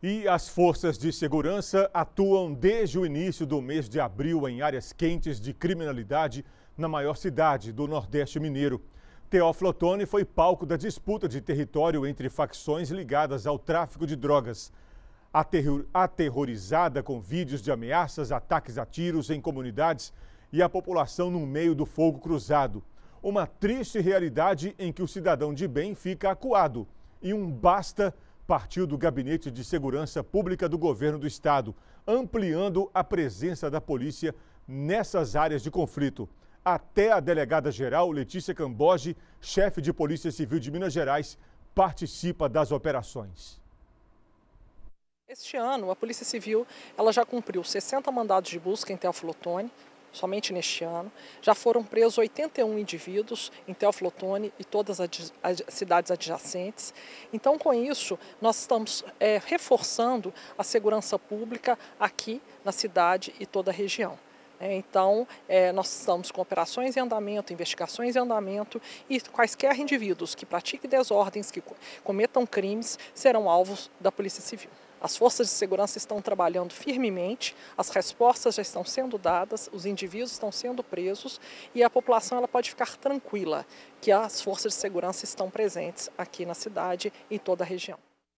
E as forças de segurança atuam desde o início do mês de abril em áreas quentes de criminalidade na maior cidade do Nordeste Mineiro. Teófilo Otoni foi palco da disputa de território entre facções ligadas ao tráfico de drogas. Aterror, aterrorizada com vídeos de ameaças, ataques a tiros em comunidades e a população no meio do fogo cruzado. Uma triste realidade em que o cidadão de bem fica acuado e um basta partiu do Gabinete de Segurança Pública do Governo do Estado, ampliando a presença da polícia nessas áreas de conflito. Até a delegada-geral Letícia Camboge, chefe de Polícia Civil de Minas Gerais, participa das operações. Este ano, a Polícia Civil ela já cumpriu 60 mandados de busca em Teófilo Otoni, somente neste ano. Já foram presos 81 indivíduos em Teoflotone e todas as cidades adjacentes. Então, com isso, nós estamos é, reforçando a segurança pública aqui na cidade e toda a região. É, então, é, nós estamos com operações em andamento, investigações em andamento e quaisquer indivíduos que pratiquem desordens, que cometam crimes, serão alvos da Polícia Civil. As forças de segurança estão trabalhando firmemente, as respostas já estão sendo dadas, os indivíduos estão sendo presos e a população ela pode ficar tranquila que as forças de segurança estão presentes aqui na cidade e em toda a região.